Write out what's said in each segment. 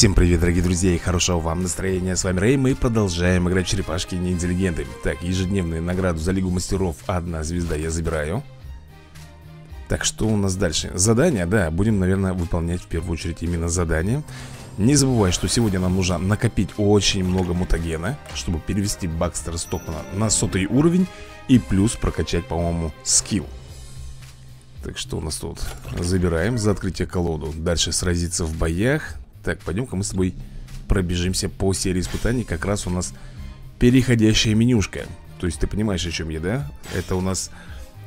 Всем привет, дорогие друзья, и хорошего вам настроения. С вами Рэй, мы продолжаем играть в черепашки ниндзя легенды Так, ежедневную награду за Лигу Мастеров Одна звезда я забираю. Так, что у нас дальше? Задание, да, будем, наверное, выполнять в первую очередь именно задание. Не забывай, что сегодня нам нужно накопить очень много мутагена Чтобы перевести Бакстера Стокмана на сотый уровень И плюс прокачать, по-моему, скилл. Так что у нас тут? Забираем за открытие колоду. Дальше сразиться в боях так, пойдем-ка мы с тобой пробежимся по серии испытаний. Как раз у нас переходящая менюшка. То есть ты понимаешь, о чем я, да? Это у нас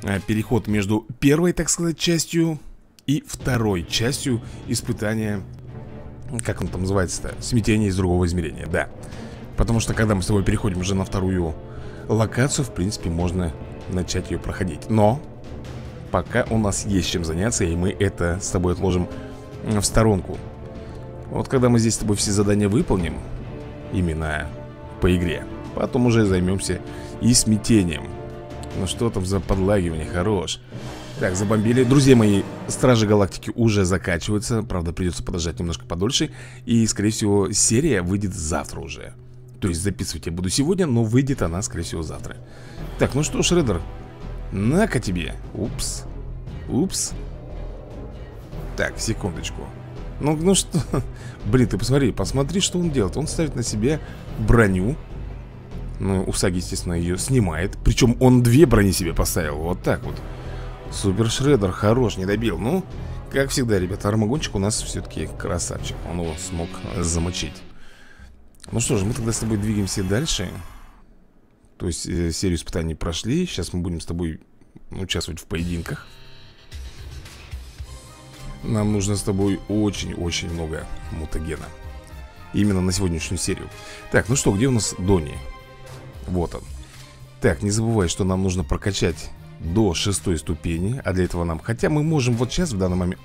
а, переход между первой, так сказать, частью И второй частью испытания. Как он там называется-то? Смятение из другого измерения, да. Потому что когда мы с тобой переходим уже на вторую локацию В принципе, можно начать ее проходить. Но пока у нас есть чем заняться И мы это с тобой отложим в сторонку вот когда мы здесь с тобой все задания выполним Именно по игре Потом уже займемся и смятением. Ну что там за подлагивание, хорош. Так, забомбили. Друзья мои, Стражи Галактики уже заканчиваются Правда, придется подождать немножко подольше. И, скорее всего, серия выйдет завтра уже. То есть записывать я буду сегодня Но выйдет она, скорее всего, завтра. Так, ну что, Шредер На-ка тебе. Упс. Упс. Так, секундочку ну, ну что? Блин, ты посмотри, посмотри, что он делает. Он ставит на себе броню. Ну, Усаги, естественно, ее снимает. Причем он две брони себе поставил. Вот так вот. Супер Шредер, хорош, не добил. Ну, как всегда, ребята, армагончик у нас все-таки красавчик. Он его смог замочить. Ну что же, мы тогда с тобой двигаемся дальше. То есть э, серию испытаний прошли. Сейчас мы будем с тобой участвовать в поединках нам нужно с тобой очень-очень много мутагена. Именно на сегодняшнюю серию. Так, ну что, где у нас Дони? Вот он. Так, не забывай, что нам нужно прокачать до шестой ступени А для этого нам... Хотя мы можем вот сейчас в данный момент...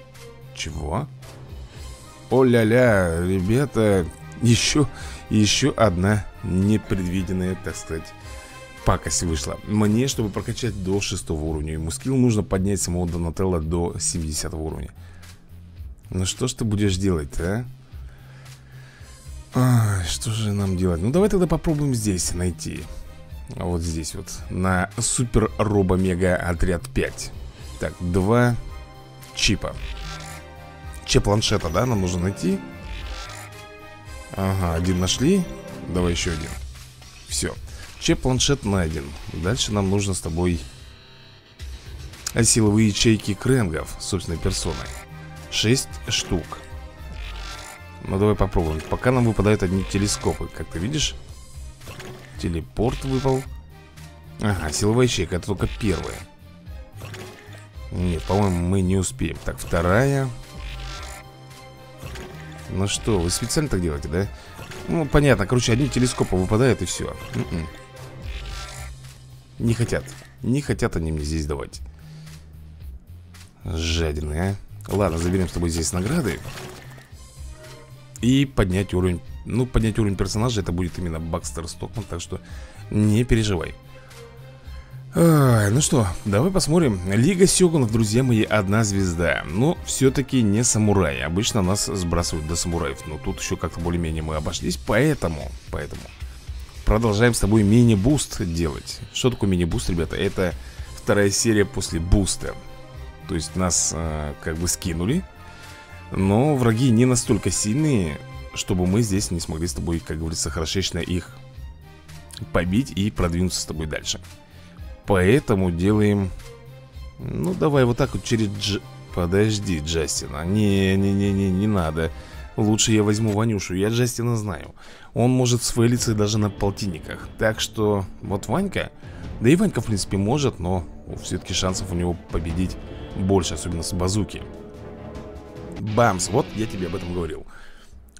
Чего? О-ля-ля, ребята Еще, еще одна непредвиденная, так сказать пакость вышла. Мне, чтобы прокачать до шестого уровня Ему скилл нужно поднять самого Донателла до 70 уровня ну что ж ты будешь делать-то, а? что же нам делать? Ну давай тогда попробуем здесь найти. Вот здесь вот На супер робо мега отряд 5 Так, два чипа. Че планшета, да, нам нужно найти? Ага, один нашли. Давай еще один. Все, че планшет найден. Дальше нам нужно с тобой Силовые ячейки кренгов Собственной персоной 6 штук. Ну давай попробуем. Пока нам выпадают одни телескопы Как ты видишь. Телепорт выпал. Ага, силовая ячейка, это только первая. Нет, по-моему, мы не успеем. Так, вторая. Ну что, вы специально так делаете, да? Ну, понятно, короче, одни телескопы выпадают и все м-м. Не хотят. Не хотят они мне здесь давать. Жадины, а Ладно, заберем с тобой здесь награды. И поднять уровень Ну, поднять уровень персонажа Это будет именно Бакстер Стокман Так что не переживай. А, Ну что, давай посмотрим. Лига Сёгунов, друзья мои, одна звезда. Но все-таки не самурай Обычно нас сбрасывают до самураев Но тут еще как-то более-менее мы обошлись Поэтому, поэтому Продолжаем с тобой мини-буст делать. Что такое мини-буст, ребята? Это вторая серия после буста то есть нас э, как бы скинули Но враги не настолько сильные Чтобы мы здесь не смогли с тобой, как говорится, хорошечно их побить и продвинуться с тобой дальше. Поэтому делаем Ну давай вот так вот через Дж... Подожди, Джастина Не-не-не-не, не надо. Лучше я возьму Ванюшу, я Джастина знаю. Он может сфейлиться даже на полтинниках. Так что вот Ванька Да и Ванька в принципе может, но все-таки шансов у него победить больше, особенно с базуки. Бамс, вот я тебе об этом говорил.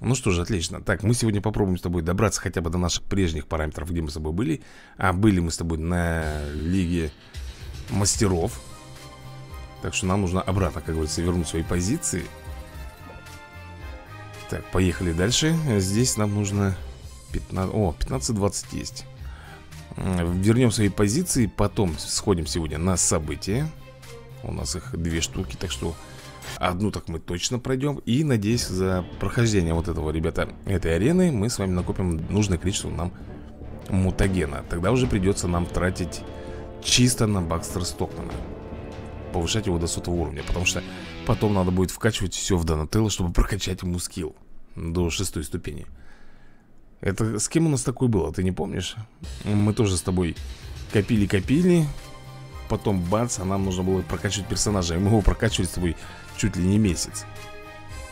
Ну что же, отлично. Так, мы сегодня попробуем с тобой добраться хотя бы до наших прежних параметров, где мы с тобой были. А были мы с тобой на Лиге Мастеров. Так что нам нужно обратно, как говорится, вернуть свои позиции. Так, поехали дальше. Здесь нам нужно 15... О, 15-20 есть. Вернем свои позиции Потом сходим сегодня на события у нас их две штуки, так что Одну так мы точно пройдем. И надеюсь за прохождение вот этого, ребята, этой арены Мы с вами накопим нужное количество нам мутагена. Тогда уже придется нам тратить чисто на Бакстер Стокмана Повышать его до сотого уровня Потому что потом надо будет вкачивать все в Донателло Чтобы прокачать ему скилл До шестой ступени. Это с кем у нас такое было, ты не помнишь? Мы тоже с тобой копили-копили Потом бац, а нам нужно было прокачивать персонажа. И мы его прокачивали с тобой чуть ли не месяц.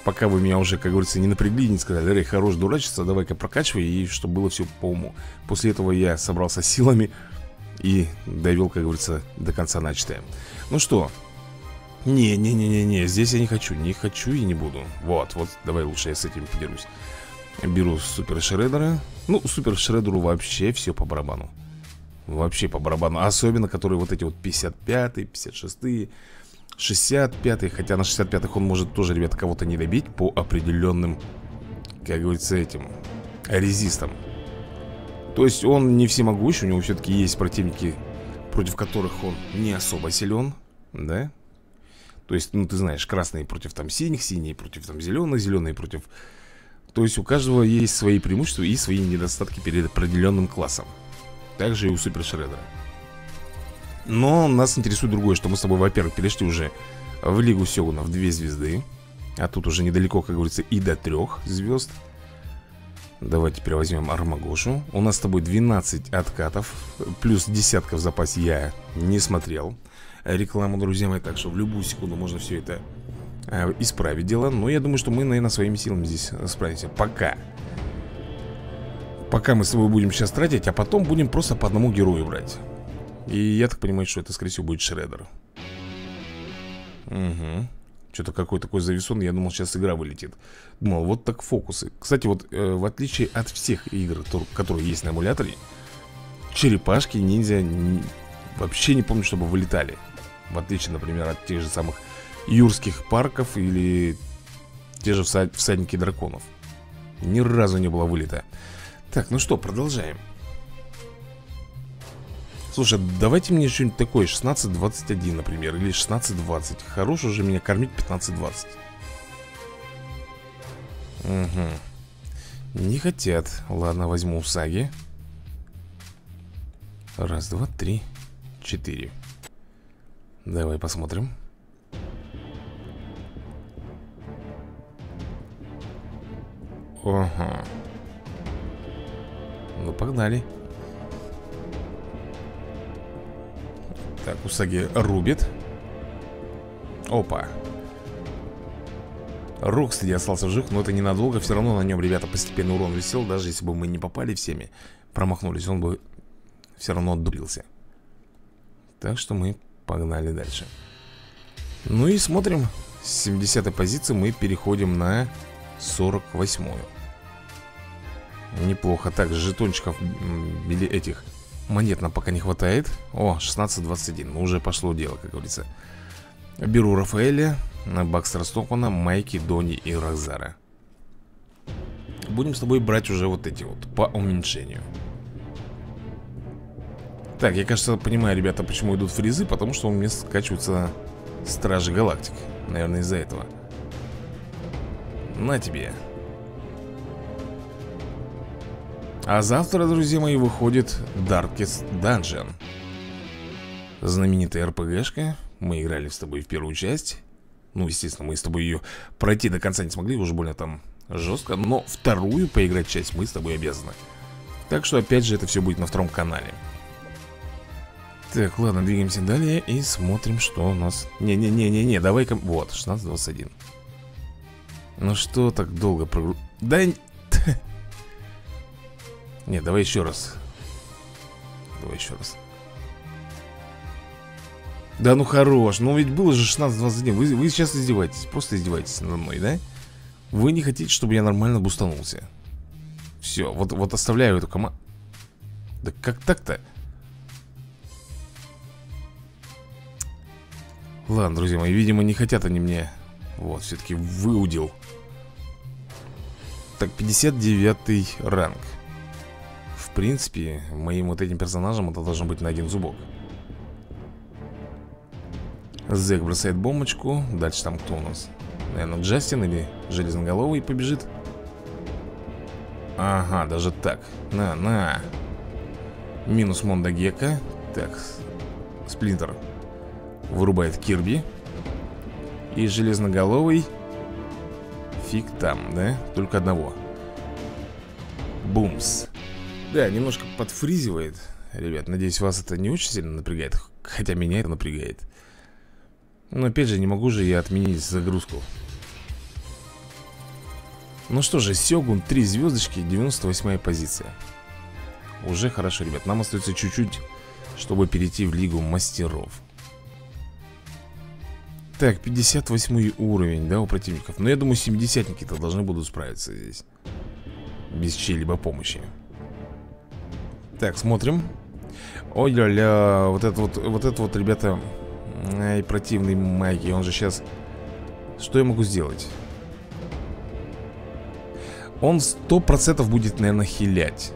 Пока вы меня уже, как говорится, не напрягли, не сказали Рэй, хорош дурачиться, давай-ка прокачивай И чтобы было все по уму. После этого я собрался силами И довел, как говорится, до конца начатое. Ну что? Не-не-не-не-не, здесь я не хочу Не хочу и не буду. Вот, вот, давай лучше я с этим подерусь Беру супер шредера. Ну, супер шредеру вообще все по барабану Вообще по барабану. Особенно, которые вот эти вот 55-е, 56-е 65-й Хотя на 65-х он может тоже, ребята, кого-то не добить По определенным, как говорится, этим Резистам. То есть он не всемогущ У него все-таки есть противники Против которых он не особо силен Да? То есть, ну ты знаешь, красные против там синих Синие против там зеленых, зеленые против. То есть у каждого есть свои преимущества И свои недостатки перед определенным классом также и у Супер Шредера. Но нас интересует другое, что мы с тобой, во-первых, перешли уже в Лигу Сёгунов две звезды А тут уже недалеко, как говорится, и до трех звезд. Давайте возьмем Армагошу. У нас с тобой 12 откатов Плюс десятка в запасе я не смотрел Рекламу, друзья мои Так что в любую секунду можно все это э, исправить дело. Но я думаю, что мы, наверное, своими силами здесь справимся. Пока Пока мы с тобой будем сейчас тратить, а потом будем просто по одному герою брать. И я так понимаю, что это, скорее всего, будет Шредер. Угу. Что-то какой такой зависон, я думал, сейчас игра вылетит. Думал, вот так фокусы. Кстати, вот э, в отличие от всех игр, которые есть на эмуляторе, черепашки, ниндзя не, вообще не помню, чтобы вылетали. В отличие, например, от тех же самых юрских парков или те же всад всадники драконов. Ни разу не было вылета. Так, ну что, продолжаем. Слушай, давайте мне что-нибудь такое 16-21, например Или 16-20 Хорош уже меня кормить 15-20 Угу Не хотят. Ладно, возьму Усаги Раз, два, три, четыре. Давай посмотрим. Ага ну, погнали. Так, Усаги рубит. Опа. Рок, кстати, остался жив, но это ненадолго. Все равно на нем, ребята, постепенно урон висел Даже если бы мы не попали всеми Промахнулись, он бы все равно отдурился Так что мы погнали дальше. Ну и смотрим. С 70 позиции мы переходим на 48-ю Неплохо. Так, жетончиков или этих монет нам пока не хватает. О, 16-21. Ну, уже пошло дело, как говорится. Беру Рафаэля, Бакстера Стокмана, Майки, Дони и Рокзара. Будем с тобой брать уже вот эти вот по уменьшению. Так, я, кажется, понимаю, ребята, почему идут фризы Потому что у меня скачиваются Стражи Галактик Наверное, из-за этого На тебе А завтра, друзья мои, выходит Darkest Dungeon. Знаменитая РПГшка. Мы играли с тобой в первую часть. Ну, естественно, мы с тобой ее пройти до конца не смогли Уже больно там жестко Но вторую поиграть часть мы с тобой обязаны. Так что, опять же, это все будет на втором канале. Так, ладно, двигаемся далее И смотрим, что у нас. Не-не-не-не-не, давай-ка Вот, 16-21 Ну что так долго прогру... Да... Нет, давай еще раз. Давай еще раз. Да ну хорош, ну ведь было же 16-21 вы, вы сейчас издеваетесь, просто издеваетесь надо мной, да? Вы не хотите, чтобы я нормально бустанулся Все, вот, вот оставляю эту команду Да как так-то? Ладно, друзья мои, видимо, не хотят они мне. Вот, все-таки выудил. Так, 59 ранг принципе, моим вот этим персонажам это должно быть на один зубок. Зэк бросает бомбочку Дальше там кто у нас? Наверное, Джастин или Железноголовый побежит? Ага, даже так. На, на. Минус Мондагека Так, Сплинтер Вырубает Кирби. И Железноголовый Фиг там, да? Только одного. Бумс Да, немножко подфризивает Ребят, надеюсь, вас это не очень сильно напрягает Хотя меня это напрягает. Но опять же, не могу же я отменить загрузку. Ну что же, Сёгун, 3 звездочки, 98 позиция. Уже хорошо, ребят. Нам остается чуть-чуть, чтобы перейти в Лигу Мастеров. Так, 58 уровень, да, у противников. Но я думаю, 70-ники-то должны будут справиться здесь. Без чьей-либо помощи Так, смотрим. Ой-ля-ля, вот это вот, вот это вот, ребята Ай, противный Майки, он же сейчас Что я могу сделать? Он сто процентов будет, наверное, хилять.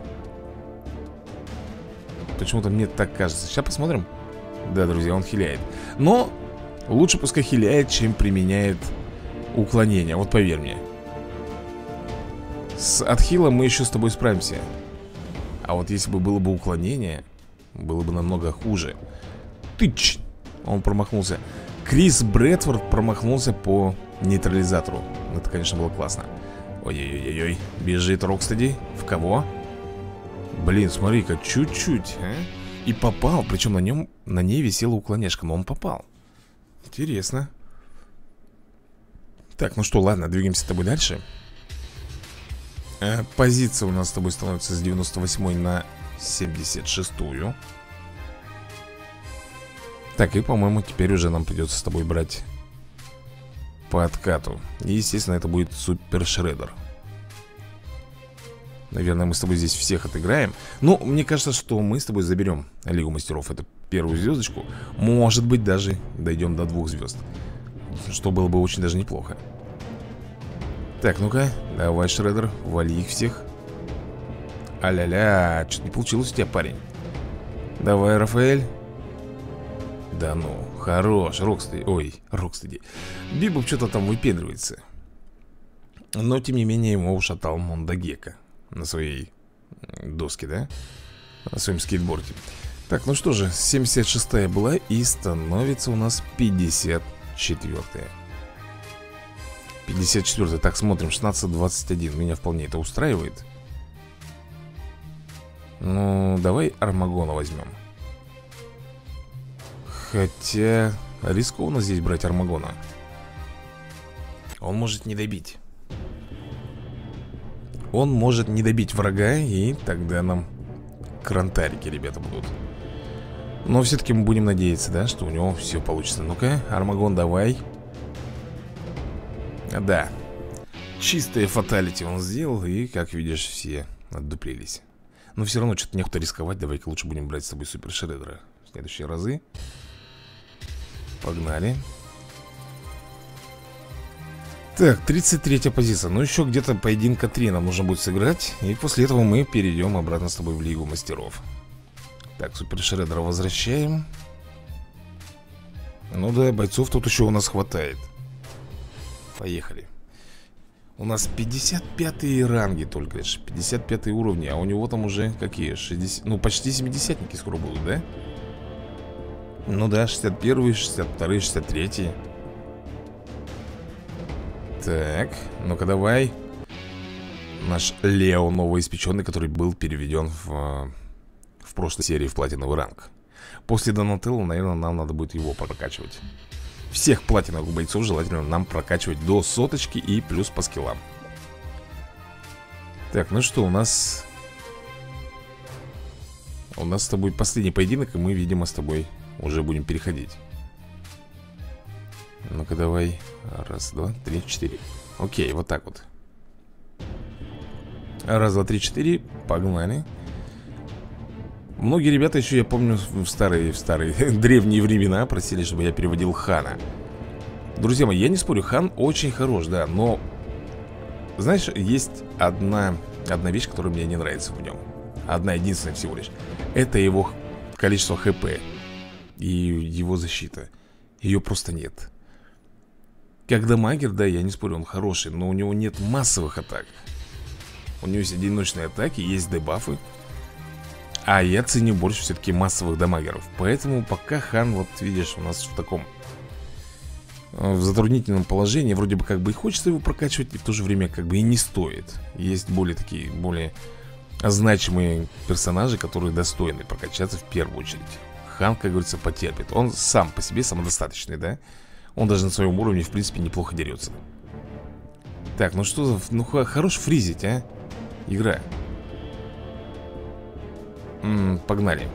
Почему-то мне так кажется. Сейчас посмотрим. Да, друзья, он хиляет. Но лучше пускай хиляет, чем применяет уклонение. Вот поверь мне. С отхилом мы еще с тобой справимся А вот если бы было бы уклонение было бы намного хуже. Тыч! Он промахнулся. Крис Брэдфорд промахнулся по нейтрализатору. Это, конечно, было классно. Ой-ой-ой-ой Бежит Рокстеди. В кого? Блин, смотри-ка, чуть-чуть а? И попал, причем на нем На ней висела уклоняшка, но он попал. Интересно. Так, ну что, ладно, двигаемся с тобой дальше э, Позиция у нас с тобой становится с 98 на 76-ю Так, и, по-моему, теперь уже нам придется с тобой брать По откату. И, естественно, это будет Супер Шредер Наверное, мы с тобой здесь всех отыграем. Ну, мне кажется, что мы с тобой заберем Лигу Мастеров Это первую звездочку. Может быть, даже дойдем до двух звезд. Что было бы очень даже неплохо Так, ну-ка, давай, Шредер, вали их всех. А-ля-ля, что-то не получилось у тебя, парень. Давай, Рафаэль. Да ну, хорош, Рокстеди Ой, Рокстеди. Бибоп что-то там выпендривается. Но, тем не менее, ему ушатал Мондо Гекко На своей доске, да? На своем скейтборде. Так, ну что же, 76-я была И становится у нас 54-я 54 Так, смотрим, 16-21 Меня вполне это устраивает. Ну, давай Армагона возьмем. Хотя рискованно здесь брать Армагона. Он может не добить. Он может не добить врага И тогда нам Крантарики, ребята, будут. Но все-таки мы будем надеяться, да, что у него все получится. Ну-ка, Армагон, давай Да. Чистые фаталити он сделал И, как видишь, все отдуплились. Но все равно что-то некуда рисковать Давай-ка лучше будем брать с собой Супер Шредера В следующие разы. Погнали. Так, 33 позиция. Ну еще где-то поединка 3 нам нужно будет сыграть И после этого мы перейдем обратно с тобой в Лигу Мастеров. Так, Супер Шредера возвращаем. Ну да, бойцов тут еще у нас хватает Поехали. У нас 55 ранги только лишь 55 уровни, а у него там уже какие? 60... Ну, почти 70-ники скоро будут, да? Ну да, 61, 62, 63 Так, ну-ка давай. Наш Лео новоиспеченный, который был переведен в, в прошлой серии в платиновый ранг. После Донателла, наверное, нам надо будет его прокачивать всех платиновых бойцов желательно нам прокачивать до соточки и плюс по скиллам. Так, ну что, у нас... У нас с тобой последний поединок, и мы, видимо, с тобой уже будем переходить. Ну-ка, давай. Раз, два, три, четыре. Окей, вот так вот. Раз, два, три, четыре. Погнали Многие ребята еще, я помню, в старые, в старые древние времена просили, чтобы я переводил Хана Друзья мои, я не спорю, Хан очень хорош, да, но Знаешь, есть одна, одна вещь, которая мне не нравится в нем Одна единственная всего лишь. Это его количество ХП И его защита. Ее просто нет. Как дамагер, да, я не спорю, он хороший Но у него нет массовых атак. У него есть одиночные атаки, есть дебафы А я ценю больше все-таки массовых дамагеров. Поэтому пока Хан, вот видишь, у нас в таком э, в затруднительном положении. Вроде бы как бы и хочется его прокачивать И в то же время как бы и не стоит. Есть более такие, более значимые персонажи Которые достойны прокачаться в первую очередь. Хан, как говорится, потерпит. Он сам по себе самодостаточный, да? Он даже на своем уровне, в принципе, неплохо дерется Так, ну что за... Ну, хорош фризить, а? Игра М -м, Погнали.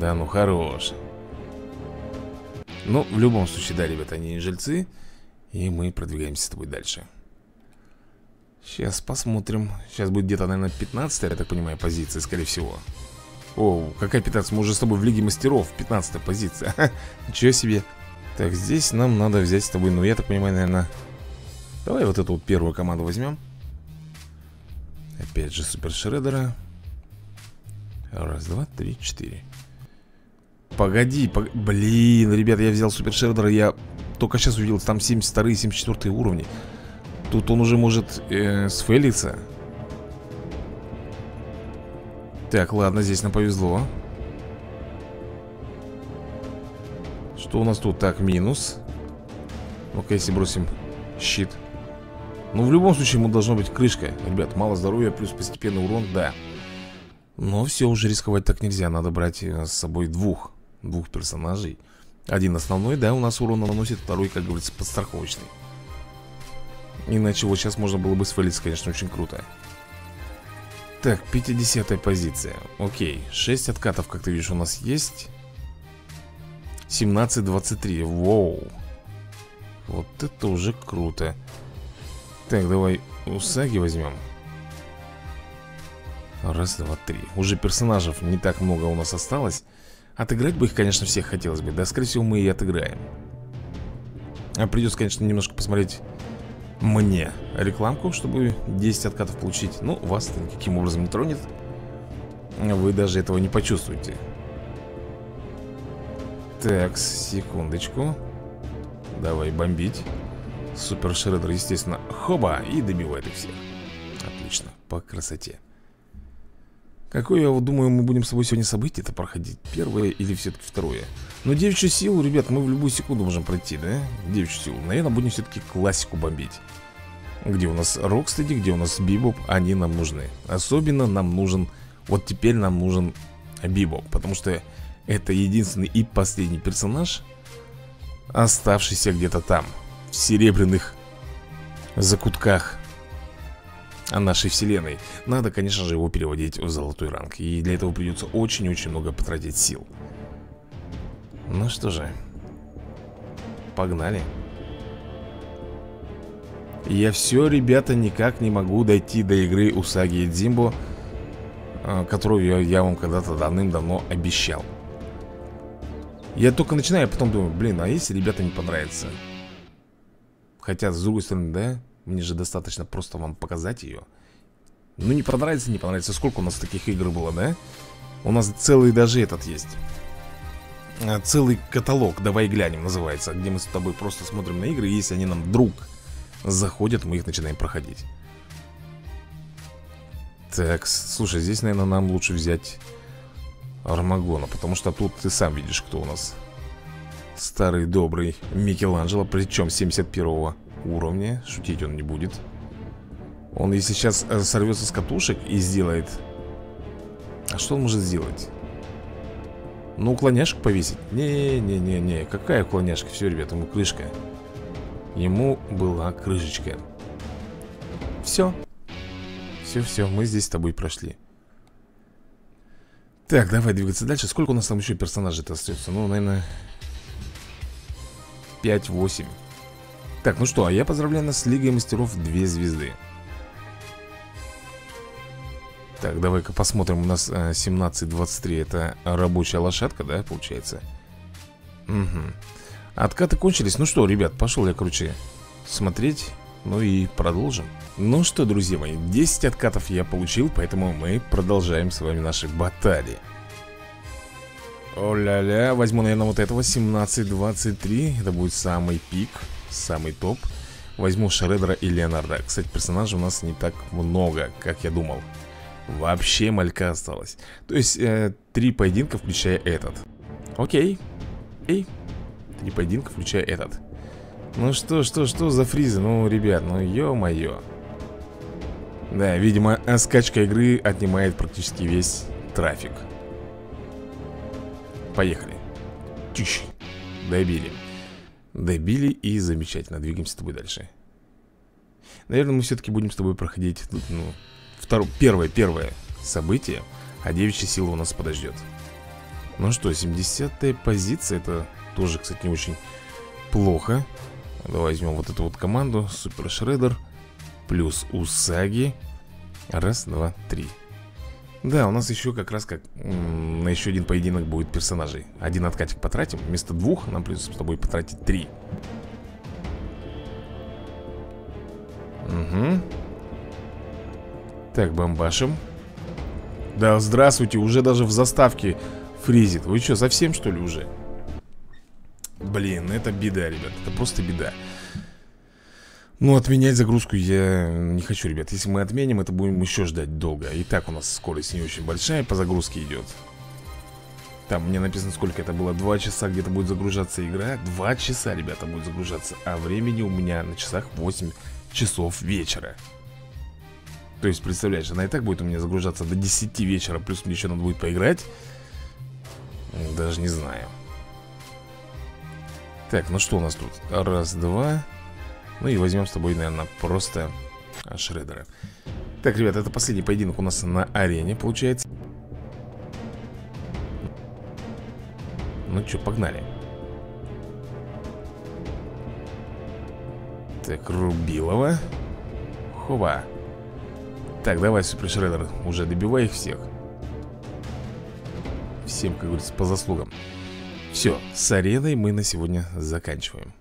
Да, ну хорош. Ну, в любом случае, да, ребята, они не жильцы И мы продвигаемся с тобой дальше. Сейчас посмотрим. Сейчас будет где-то, наверное, 15 я так понимаю, позиция, скорее всего. О, какая 15? Мы уже с тобой в Лиге Мастеров 15 позиция. Ничего себе. Так, здесь нам надо взять с тобой, ну, я так понимаю, наверное Давай вот эту вот первую команду возьмем Опять же Супер Шредера. Раз, два, три, четыре. Погоди, пог... блин, ребят, я взял Супер Шредера Я только сейчас увидел, там 72 и 74 уровни. Тут он уже может э, сфейлиться. Так, ладно, здесь нам повезло. Что у нас тут? Так, минус. Ну-ка, если бросим щит Ну, в любом случае, ему должна быть крышка Ребят, мало здоровья, плюс постепенный урон, да. Но все, уже рисковать так нельзя. Надо брать э, с собой двух Двух персонажей. Один основной, да, у нас урон наносит Второй, как говорится, подстраховочный. Иначе вот сейчас можно было бы свалиться, конечно, очень круто. Так, 50 позиция. Окей, 6 откатов, как ты видишь, у нас есть. 17-23, воу. Вот это уже круто Так, давай Усаги возьмем. Раз, два, три. Уже персонажей не так много у нас осталось. Отыграть бы их, конечно, всех хотелось бы. Да, скорее всего, мы и отыграем. А Придется, конечно, немножко посмотреть мне рекламку, чтобы 10 откатов получить. Ну, вас это никаким образом не тронет. Вы даже этого не почувствуете. Так, секундочку. Давай бомбить Супер Шреддер, естественно, хоба И добивает их всех Отлично, по красоте. Какое, я вот думаю, мы будем с собой сегодня событие-то проходить? Первое или все-таки второе? Но девичью силу, ребят, мы в любую секунду можем пройти, да? Девичью силу Наверное, будем все-таки классику бомбить. Где у нас Рокстеди, где у нас Бибоп Они нам нужны. Особенно нам нужен Вот теперь нам нужен Бибоп Потому что это единственный и последний персонаж Оставшийся где-то там В серебряных закутках нашей вселенной. Надо, конечно же, его переводить в золотой ранг. И для этого придется очень-очень много потратить сил. Ну что же Погнали. Я все, ребята, никак не могу дойти до игры Усаги и Дзимбо а, Которую я, вам когда-то давным-давно обещал. Я только начинаю, а потом думаю Блин, а если ребята не понравится Хотя, с другой стороны, да мне же достаточно просто вам показать ее Ну не понравится, не понравится. Сколько у нас таких игр было, да? У нас целый даже этот есть. А, Целый каталог. Давай глянем, называется Где мы с тобой просто смотрим на игры И если они нам вдруг заходят Мы их начинаем проходить. Так, слушай, здесь, наверное, нам лучше взять Армагона Потому что тут ты сам видишь, кто у нас Старый добрый Микеланджело Причем 71-го уровня Шутить он не будет Он если сейчас сорвется с катушек и сделает А что он может сделать? Ну, уклоняшку повесить? Не-не-не-не Какая уклоняшка? Все, ребята, ему крышка Ему была крышечка Все Все-все, мы здесь с тобой прошли Так, давай двигаться дальше Сколько у нас там еще персонажей-то остается? Ну, наверное 5-8 так, ну что, а я поздравляю нас с Лигой Мастеров 2 звезды. Так, давай-ка посмотрим У нас э, 17-23 Это рабочая лошадка, да, получается? Угу Откаты кончились. Ну что, ребят, пошел я, короче, смотреть Ну и продолжим. Ну что, друзья мои, 10 откатов я получил Поэтому мы продолжаем с вами наши баталии О-ля-ля, возьму, наверное, вот этого 17-23 Это будет самый пик, самый топ. Возьму Шредера и Леонарда. Кстати, персонажей у нас не так много, как я думал. Вообще малька осталось То есть, э, три поединка, включая этот. Окей. Эй, три поединка, включая этот. Ну что, что, что за фризы? Ну, ребят, ну ё-моё. Да, видимо, скачка игры отнимает практически весь трафик Поехали. Тищ. Добили. Добили и замечательно. Двигаемся с тобой дальше. Наверное, мы все-таки будем с тобой проходить Ну, второе, первое, первое событие А девичья сила у нас подождет Ну что, 70-я позиция Это тоже, кстати, не очень плохо. Давай возьмем вот эту вот команду. Супер Шредер Плюс Усаги. Раз, два, три да, у нас еще как раз как на еще один поединок будет персонажей. Один откатик потратим Вместо двух нам придется с тобой потратить три. Угу Так, бомбашим. Да, здравствуйте, уже даже в заставке фризит. Вы что, совсем что ли уже? Блин, это беда, ребят Это просто беда ну, отменять загрузку я не хочу, ребят. Если мы отменим, это будем еще ждать долго. И так у нас скорость не очень большая по загрузке идет. Там мне написано, сколько это было. Два часа где-то будет загружаться игра. Два часа, ребята, будет загружаться. А времени у меня на часах 8 часов вечера. То есть, представляешь, она и так будет у меня загружаться до 10 вечера Плюс мне еще надо будет поиграть. Даже не знаю. Так, ну что у нас тут? Раз, два ну и возьмем с тобой, наверное, просто Шредера Так, ребят, это последний поединок у нас на арене, получается. Ну что, погнали. Так, Рубилова. Хова. Так, давай, Супер Шредер, уже добивай их всех. Всем, как говорится, по заслугам. Все, с ареной мы на сегодня заканчиваем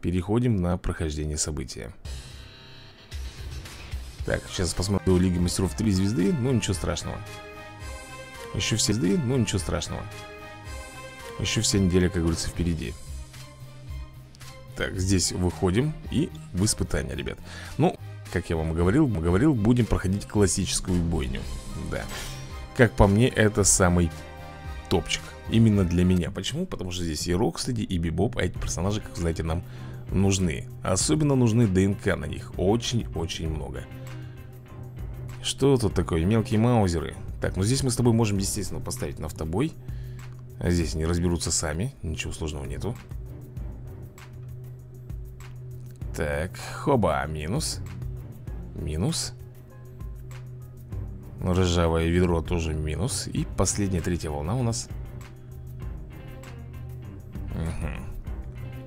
Переходим на прохождение события. Так, сейчас посмотрю Лиги Мастеров 3 звезды Ну, ничего страшного. Еще все звезды, ну, ничего страшного. Еще вся неделя, как говорится, впереди. Так, здесь выходим И в испытание, ребят. Ну, как я вам говорил, говорил, будем проходить классическую бойню. Да. Как по мне, это самый топчик. Именно для меня. Почему? Потому что здесь и Рокстеди, и Бибоп А эти персонажи, как знаете, нам нужны. Особенно нужны ДНК на них. Очень-очень много. Что тут такое? Мелкие маузеры. Так, ну здесь мы с тобой можем, естественно, поставить на автобой а Здесь они разберутся сами. Ничего сложного нету. Так, хоба, минус. Минус. Ржавое ведро тоже минус. И последняя третья волна у нас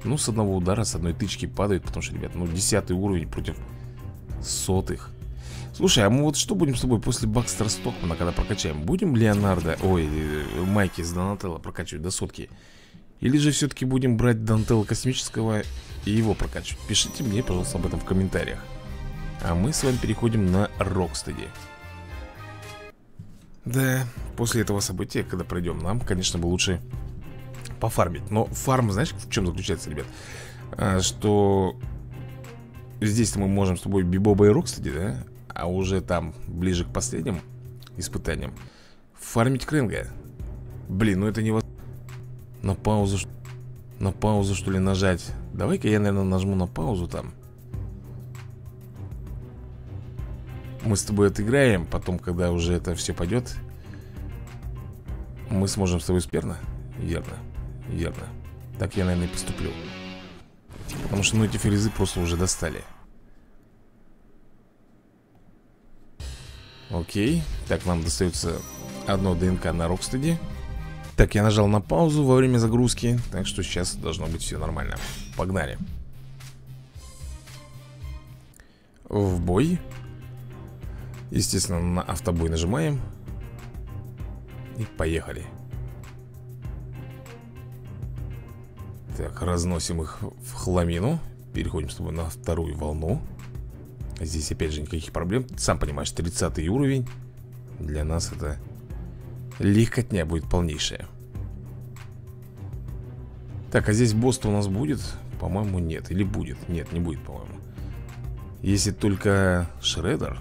ну, с одного удара, с одной тычки падают Потому что, ребят, ну, десятый уровень против сотых Слушай, а мы вот что будем с тобой после Бакстера Стокмана, когда прокачаем? Будем Леонардо, ой, э, Майки с Донателло прокачивать до сотки? Или же все-таки будем брать Донателло Космического и его прокачивать? Пишите мне, пожалуйста, об этом в комментариях А мы с вами переходим на Рокстеди Да, после этого события, когда пройдем, нам, конечно, бы лучше пофармить. Но фарм, знаешь, в чем заключается, ребят? А, что здесь мы можем с тобой Бибоба и Рокстеди, да? А уже там, ближе к последним испытаниям Фармить Кренга. Блин, ну это невозможно. На паузу На паузу что ли нажать? Давай-ка я, наверное, нажму на паузу там. Мы с тобой отыграем Потом, когда уже это все пойдет Мы сможем с тобой сперно Верно Верно. Так я, наверное, и поступлю. Потому что, ну, эти фрезы просто уже достали. Окей. Так, нам достается одно ДНК на Рокстеде. Так, я нажал на паузу во время загрузки. Так что сейчас должно быть все нормально. Погнали. В бой. Естественно, на автобой нажимаем. И поехали. Так, разносим их в хламину Переходим с тобой на вторую волну. Здесь опять же никаких проблем. Сам понимаешь, 30 уровень Для нас это Легкотня будет полнейшая. Так, а здесь босс-то у нас будет? По-моему, нет. Или будет? Нет, не будет, по-моему. Если только Шредер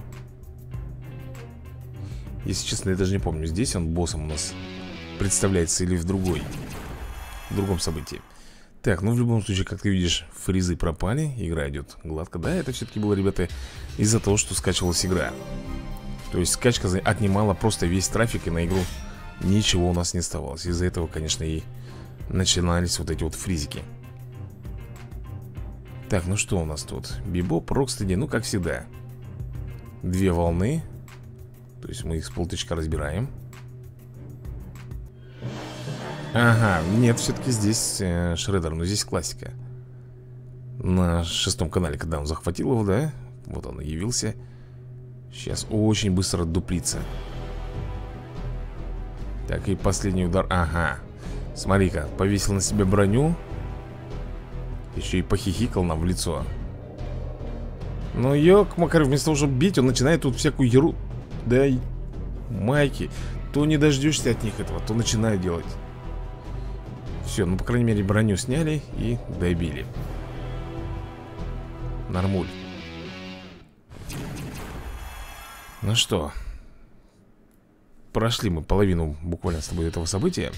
Если честно, я даже не помню Здесь он боссом у нас представляется Или в другой В другом событии так, ну в любом случае, как ты видишь, фризы пропали Игра идет гладко. Да, это все-таки было, ребята, из-за того, что скачивалась игра. То есть скачка отнимала просто весь трафик И на игру ничего у нас не оставалось. Из-за этого, конечно, и начинались вот эти вот фризики. Так, ну что у нас тут? Бибоп, Рокстеди, ну как всегда. Две волны. То есть мы их с полточка разбираем Ага, нет, все-таки здесь э, Шредер, но здесь классика. На шестом канале, когда он захватил его, да Вот он явился. Сейчас очень быстро дуплится. Так, и последний удар, ага. Смотри-ка, повесил на себе броню. Еще и похихикал нам в лицо. Ну, ёк, Макаров, вместо того, чтобы бить, он начинает тут всякую еру Да, майки. То не дождешься от них этого, то начинает делать все, ну, по крайней мере, броню сняли и добили. Нормуль. Ну что Прошли мы половину буквально с тобой этого события.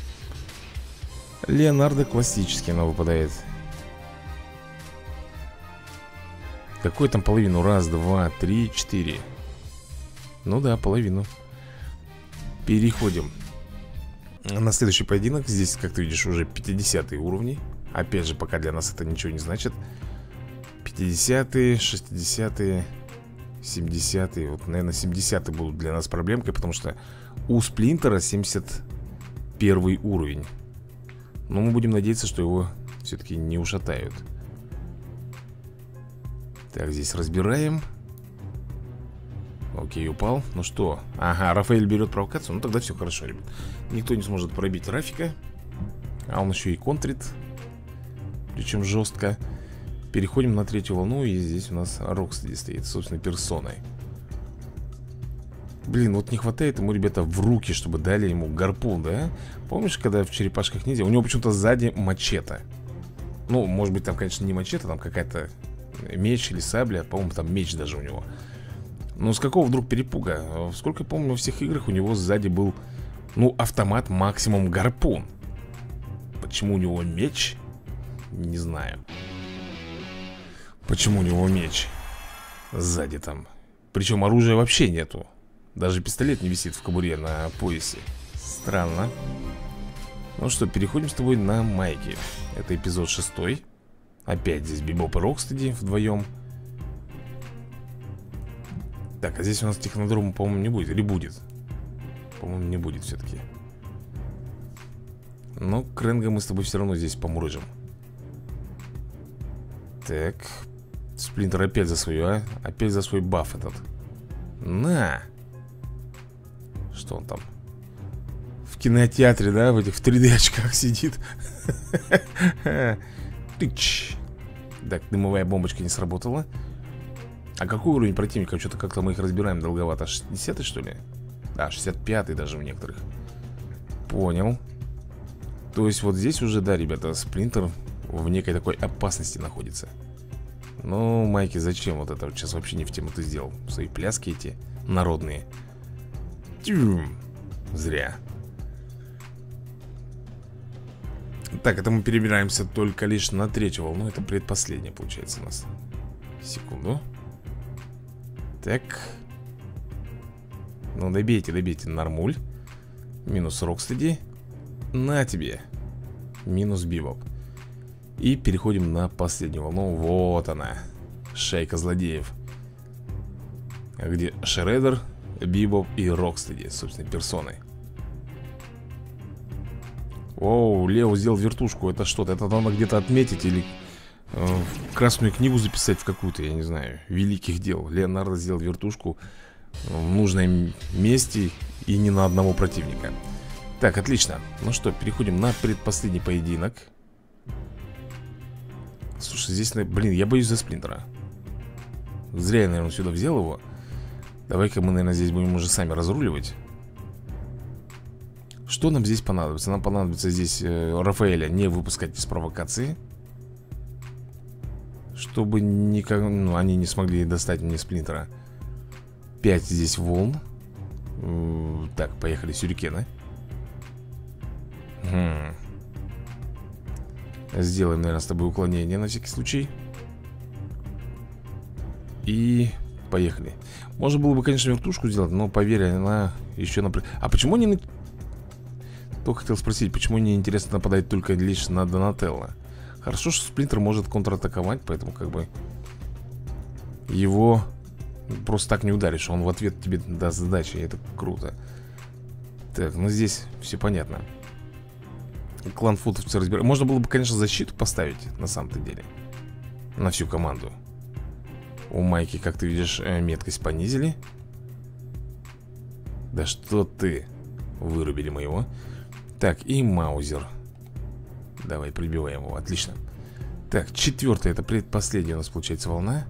Леонардо классический нам выпадает. Какой там половину? Раз, два, три, четыре. Ну да, половину. Переходим на следующий поединок Здесь, как ты видишь, уже 50 уровни. Опять же, пока для нас это ничего не значит. 50-е, 60-е 70-е Вот, наверное, 70-е будут для нас проблемкой Потому что у Сплинтера 71 уровень. Но мы будем надеяться, что его все-таки не ушатают. Так, здесь разбираем Окей, упал. Ну что? Ага, Рафаэль берет провокацию. Ну тогда все хорошо, ребят. Никто не сможет пробить Рафика. А он еще и контрит. Причем жестко. Переходим на третью волну. И здесь у нас Рокстеди стоит, собственно, персоной. Блин, вот не хватает ему, ребята, в руки, чтобы дали ему гарпун, да? Помнишь, когда в черепашках ниндзя? У него почему-то сзади мачете. Ну, может быть, там, конечно, не мачете, там какая-то меч или сабля. По-моему, там меч даже у него. Ну, с какого вдруг перепуга? Сколько я помню, во всех играх у него сзади был, ну, автомат максимум гарпун. Почему у него меч? Не знаю. Почему у него меч? Сзади там. Причем оружия вообще нету. Даже пистолет не висит в кобуре на поясе. Странно. Ну что, переходим с тобой на майки. Это эпизод шестой. Опять здесь Бибоп и Рокстеди вдвоем. Так, а здесь у нас технодрома, по-моему, не будет Или будет? По-моему, не будет все-таки Но Кренга мы с тобой все равно здесь помурыжим Так Сплинтер опять за свою, а? Опять за свой баф этот На Что он там? В кинотеатре, да? В этих в 3D очках сидит Тыч Так, дымовая бомбочка не сработала а какой уровень противников? Что-то как-то мы их разбираем долговато. 60 что ли? Да, 65 даже в некоторых. Понял. То есть вот здесь уже, да, ребята, спринтер в некой такой опасности находится. Ну, Майки, зачем вот это? Сейчас вообще не в тему ты сделал? Свои пляски эти народные. Тюм. Зря. Так, это мы перебираемся только лишь на третью волну Это предпоследняя получается у нас. Секунду так. Ну, добейте, добейте, нормуль. Минус Рокстеди. На тебе. Минус Бибоп. И переходим на последнюю волну. Вот она. Шайка злодеев. Где Шредер, Бибоп и Рокстеди, собственно, персоны. Оу, Лео сделал вертушку. Это что-то? Это надо где-то отметить или Э, красную книгу записать в какую-то, я не знаю, великих дел. Леонардо сделал вертушку в нужном месте и не на одного противника. Так, отлично. Ну что, переходим на предпоследний поединок. Слушай, здесь, блин, я боюсь за Сплинтера. Зря я, наверное, сюда взял его. Давай-ка мы, наверное, здесь будем уже сами разруливать. Что нам здесь понадобится? Нам понадобится здесь э, Рафаэля не выпускать из провокации Чтобы никак, ну, они не смогли достать мне сплинтера. 5 здесь волн. Так, поехали сюрикены. Хм. Сделаем, наверное, с тобой уклонение на всякий случай. И поехали. Можно было бы, конечно, вертушку сделать Но, поверь, она еще напряг... А почему не... Только хотел спросить, почему не интересно нападать только лишь на Донателло Хорошо, что Сплинтер может контратаковать Поэтому как бы Его просто так не ударишь. Он в ответ тебе даст задачи, это круто. Так, ну здесь все понятно. Клан футовцы разбирают Можно было бы, конечно, защиту поставить На самом-то деле На всю команду. У Майки, как ты видишь, э, меткость понизили. Да что ты? Вырубили моего Так, и Маузер Давай, прибиваем его, отлично. Так, четвертая, это предпоследняя у нас получается волна.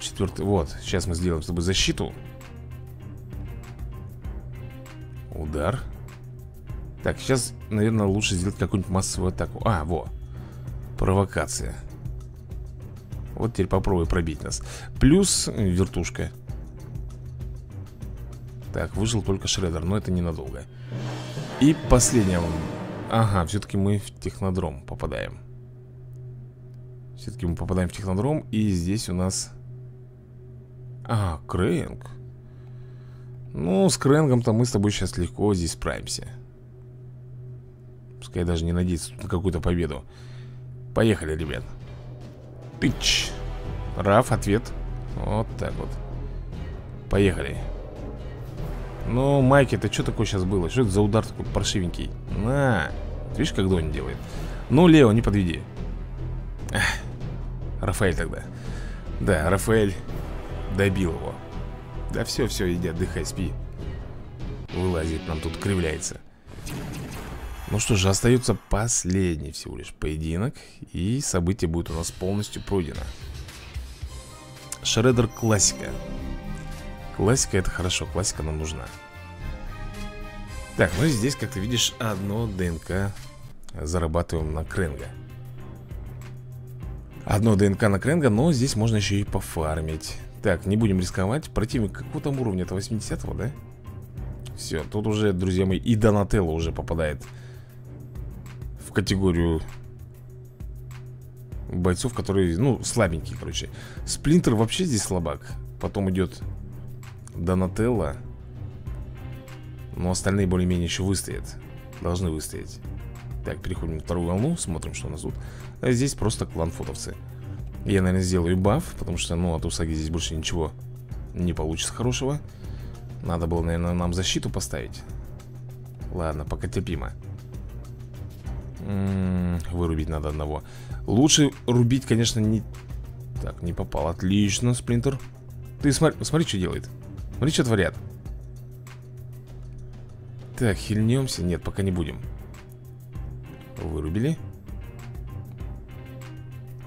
Четвертый, вот, сейчас мы сделаем с тобой защиту. Удар. Так, сейчас, наверное, лучше сделать какую-нибудь массовую атаку. А, во Провокация. Вот теперь попробуй пробить нас. Плюс вертушка. Так, выжил только Шредер, но это ненадолго и последняя Ага, все-таки мы в технодром попадаем. Все-таки мы попадаем в технодром И здесь у нас А, Крэнг Ну, с Крэнгом-то мы с тобой сейчас легко здесь справимся. Пускай даже не надеется на какую-то победу. Поехали, ребят. Тыч Раф, ответ. Вот так вот. Поехали ну, Майки, это что такое сейчас было? Что это за удар такой паршивенький? На, видишь, как Донни делает? Ну, Лео, не подведи. Эх, Рафаэль тогда. Да, Рафаэль добил его. Да все, все, иди отдыхай, спи. Вылазит нам тут, кривляется. Ну что же, остается последний всего лишь поединок И событие будет у нас полностью пройдено. Шредер классика Классика это хорошо, классика нам нужна Так, ну и здесь, как ты видишь, одно ДНК зарабатываем на Кренга Одно ДНК на Кренга, но здесь можно еще и пофармить Так, не будем рисковать Противник какого там уровня? Это 80-го, да? Все, тут уже, друзья мои, и Донателло уже попадает В категорию бойцов, которые, ну, слабенькие, короче Сплинтер вообще здесь слабак Потом идет Донателло Но остальные более-менее еще выстоят Должны выстоять. Так, переходим на вторую волну Смотрим, что у нас тут А здесь просто клан фотовцы Я, наверное, сделаю баф Потому что, ну, от Усаги здесь больше ничего не получится хорошего. Надо было, наверное, нам защиту поставить. Ладно, пока терпимо. М -м, Вырубить надо одного. Лучше рубить, конечно, не... Так, не попал. Отлично, Сплинтер. Ты смотри, смотри, что делает Смотри, что творят. Так, хильнемся. Нет, пока не будем. Вырубили.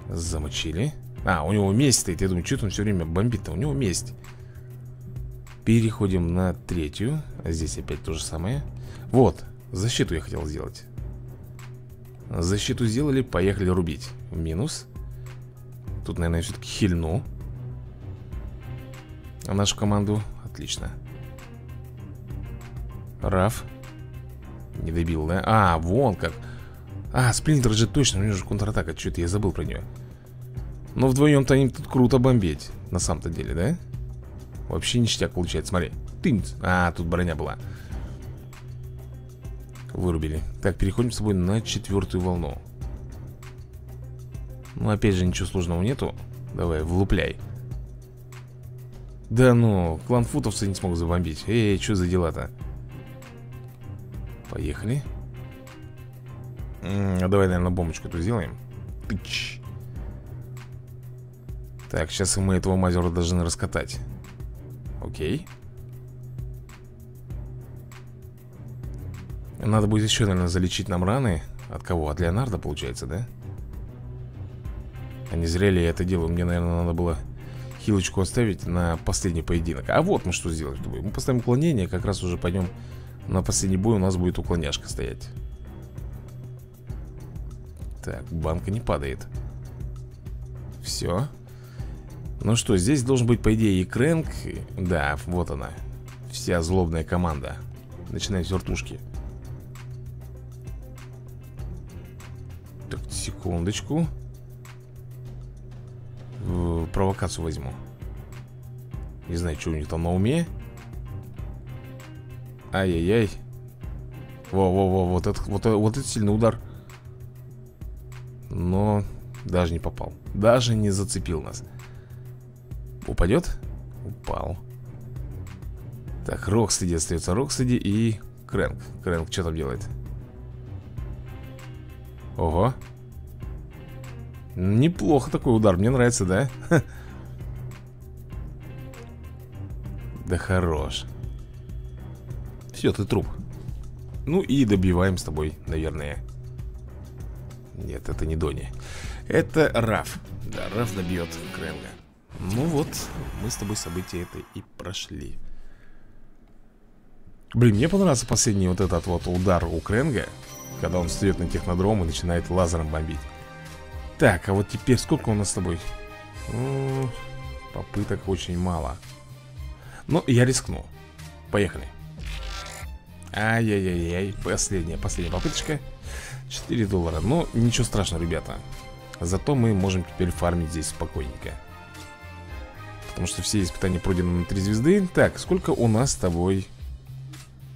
Замочили. А, у него месть стоит. Я думаю, что он все время бомбит-то? У него месть. Переходим на третью. А Здесь опять то же самое. Вот, защиту я хотел сделать. Защиту сделали, поехали рубить. Минус. Тут, наверное, все-таки хильну. Нашу команду Отлично. Раф. Не добил, да? А, вон как. А, Сплинтер же точно, у него же контратака Что-то я забыл про нее Но вдвоем-то они тут круто бомбить На самом-то деле, да? Вообще ништяк получается, смотри Тынц. А, тут броня была. Вырубили. Так, переходим с собой на четвертую волну. Ну, опять же, ничего сложного нету. Давай, влупляй да ну, клан футовцы не смог забомбить Эй, что за дела-то? Поехали М -м, Давай, наверное, бомбочку эту сделаем Тыч Так, сейчас мы этого мазера должны раскатать Окей Надо будет еще, наверное, залечить нам раны От кого? От Леонардо, получается, да? А не зря ли я это делаю? Мне, наверное, надо было хилочку оставить на последний поединок. А вот мы что сделаем Мы поставим уклонение, как раз уже пойдем на последний бой У нас будет уклоняшка стоять. Так, банка не падает. Все Ну что, здесь должен быть, по идее, и Крэнк Да, вот она. Вся злобная команда. Начинаем с вертушки. Так, секундочку Провокацию возьму. Не знаю, что у них там на уме. Ай-яй-яй. Во-во-во, вот это, вот, вот это сильный удар. Но даже не попал. Даже не зацепил нас. Упадет? Упал. Так, Рокстеди остается. Рокстеди и Крэнк. Крэнк что там делает? Ого Неплохо такой удар, мне нравится, да? Да хорош. Все, ты труп. Ну и добиваем с тобой, наверное. Нет, это не Дони. Это Раф. Да, Раф добьет Кренга Ну вот, мы с тобой события это и прошли. Блин, мне понравился последний вот этот вот удар у Кренга Когда он встает на технодром и начинает лазером бомбить так, а вот теперь сколько у нас с тобой? Ну, попыток очень мало. Ну, я рискну. Поехали. Ай-яй-яй-яй Последняя, последняя попыточка. 4 доллара. Ну, ничего страшного, ребята. Зато мы можем теперь фармить здесь спокойненько. Потому что все испытания пройдены на 3 звезды. Так, сколько у нас с тобой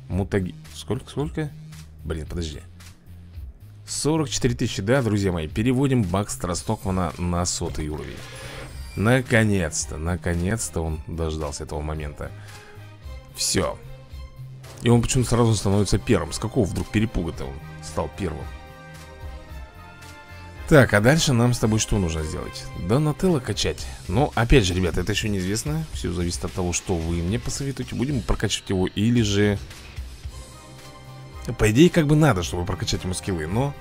Мутаги... Сколько, сколько? Блин, подожди 44 тысячи, да, друзья мои? Переводим Бакстера Стокмана на сотый уровень. Наконец-то, наконец-то он дождался этого момента. Все И он почему-то сразу становится первым. С какого вдруг перепуга-то он стал первым? Так, а дальше нам с тобой что нужно сделать? Донателло качать. Но, опять же, ребята, это еще неизвестно. Все зависит от того, что вы мне посоветуете. Будем прокачивать его или же по идее, как бы надо, чтобы прокачать ему скиллы, но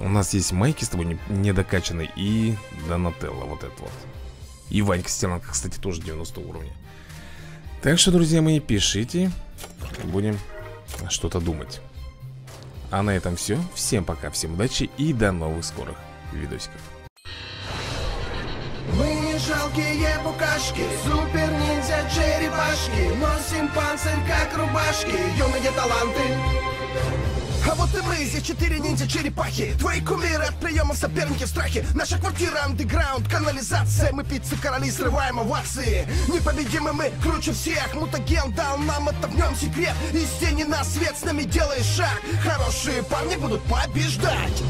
у нас есть майки с тобой не, недокачанный и Донателло, вот это вот. И Ванька Стерланг, кстати, тоже 90 уровня. Так что, друзья мои, пишите, будем что-то думать. А на этом все. Всем пока, всем удачи и до новых скорых видосиков. Мы не жалкие букашки, супер ниндзя черепашки Носим панцирь как рубашки, юные таланты а вот и мы, здесь четыре ниндзя-черепахи Твои кумиры от приема соперники в страхе. Наша квартира андеграунд, канализация. Мы пиццы короли срываем овации. Непобедимы мы, круче всех. Мутаген дал нам это в нем секрет. Из тени на свет с нами делаешь шаг. Хорошие парни будут побеждать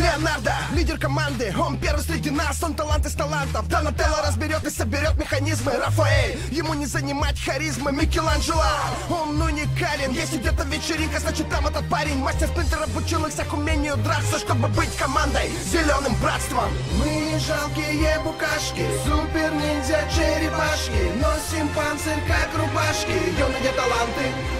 Леонардо, лидер команды Он первый среди нас, он талант из талантов. Донателло разберет и соберет механизмы. Рафаэль, ему не занимать харизмы. Микеланджело, он уникален. Если где-то вечеринка, значит там этот парень. Мастер спринтер обучил их всех умению драться Чтобы быть командой, зеленым братством. Мы жалкие букашки Супер ниндзя черепашки. Носим панцирь как рубашки. Юные таланты